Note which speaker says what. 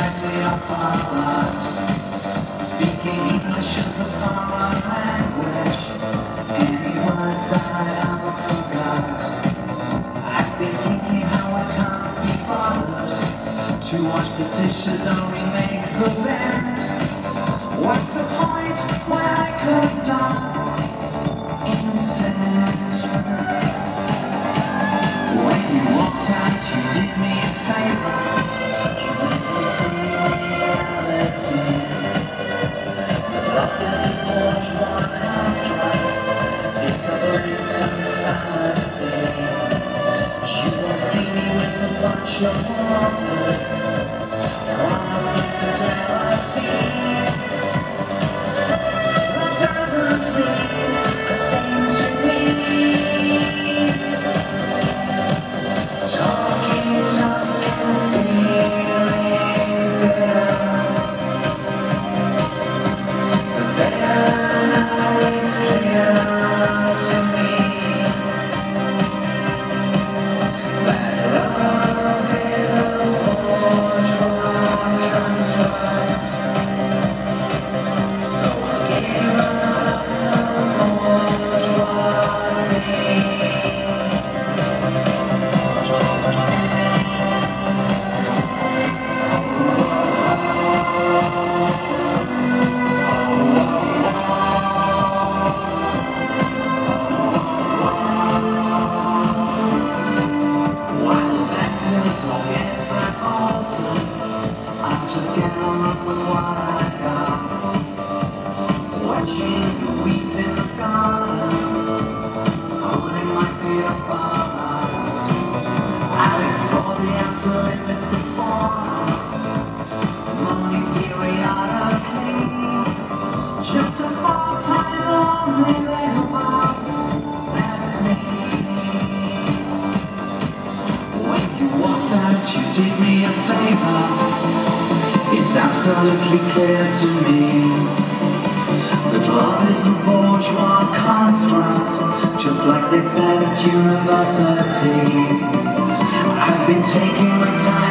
Speaker 1: side, holding my feet. Speaking English is a foreign language. Any words that I ever forgot. I've been thinking how I can't be bothered to wash the dishes or remake the bed. What's the point when I could dance you did me a favor. It's absolutely clear to me That love is a bourgeois construct Just like they said at university. I've been taking my time